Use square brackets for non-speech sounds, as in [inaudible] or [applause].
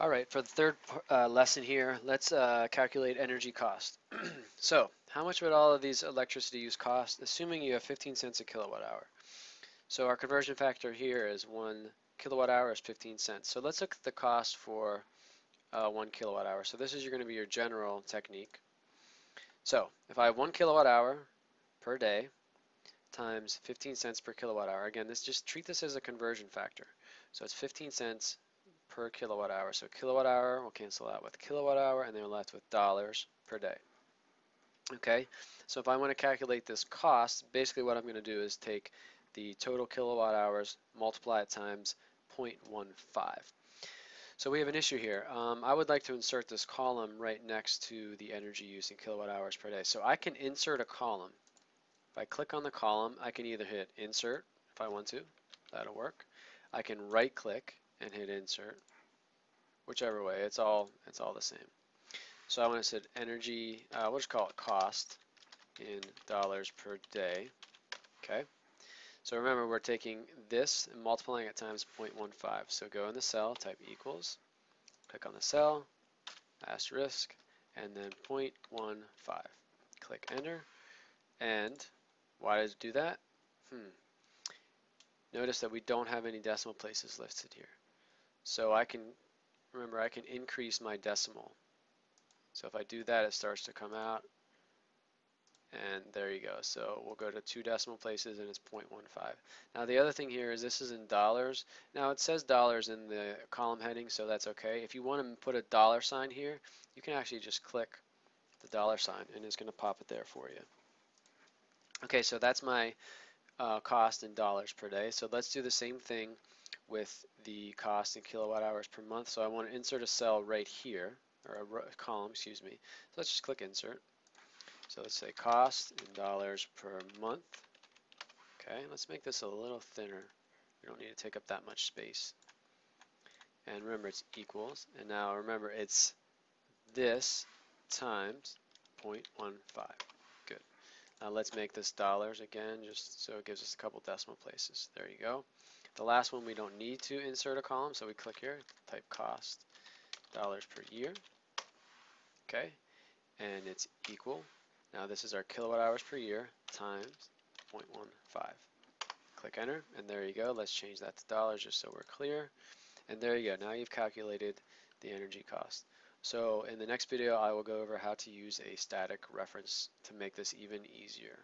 All right, for the third uh, lesson here, let's uh, calculate energy cost. [clears throat] so, how much would all of these electricity use cost, assuming you have 15 cents a kilowatt hour? So our conversion factor here is one kilowatt hour is 15 cents. So let's look at the cost for uh, one kilowatt hour. So this is going to be your general technique. So if I have one kilowatt hour per day times 15 cents per kilowatt hour, again, this just treat this as a conversion factor. So it's 15 cents per kilowatt hour. So kilowatt hour, we'll cancel out with kilowatt hour, and then we're left with dollars per day. Okay, so if I want to calculate this cost, basically what I'm going to do is take the total kilowatt hours, multiply it times 0.15. So we have an issue here. Um, I would like to insert this column right next to the energy use in kilowatt hours per day. So I can insert a column. If I click on the column, I can either hit insert if I want to, that'll work. I can right click and hit insert. Whichever way, it's all it's all the same. So I want to set energy, uh, we'll just call it cost in dollars per day. Okay. So remember, we're taking this and multiplying it times 0.15. So go in the cell, type equals, click on the cell, asterisk, and then 0.15. Click enter. And why does it do that? Hmm. Notice that we don't have any decimal places listed here. So I can, remember, I can increase my decimal. So if I do that, it starts to come out. And there you go. So we'll go to two decimal places and it's 0.15. Now the other thing here is this is in dollars. Now it says dollars in the column heading, so that's okay. If you want to put a dollar sign here, you can actually just click the dollar sign and it's going to pop it there for you. Okay, so that's my uh, cost in dollars per day. So let's do the same thing with the cost in kilowatt hours per month. So I want to insert a cell right here, or a column, excuse me. So let's just click insert. So let's say cost in dollars per month. Okay, let's make this a little thinner. We don't need to take up that much space. And remember it's equals. And now remember it's this times 0.15. Good. Now let's make this dollars again just so it gives us a couple decimal places. There you go. The last one we don't need to insert a column, so we click here, type cost, dollars per year. Okay, and it's equal. Now this is our kilowatt hours per year times 0.15. Click enter, and there you go. Let's change that to dollars just so we're clear. And there you go. Now you've calculated the energy cost. So in the next video, I will go over how to use a static reference to make this even easier.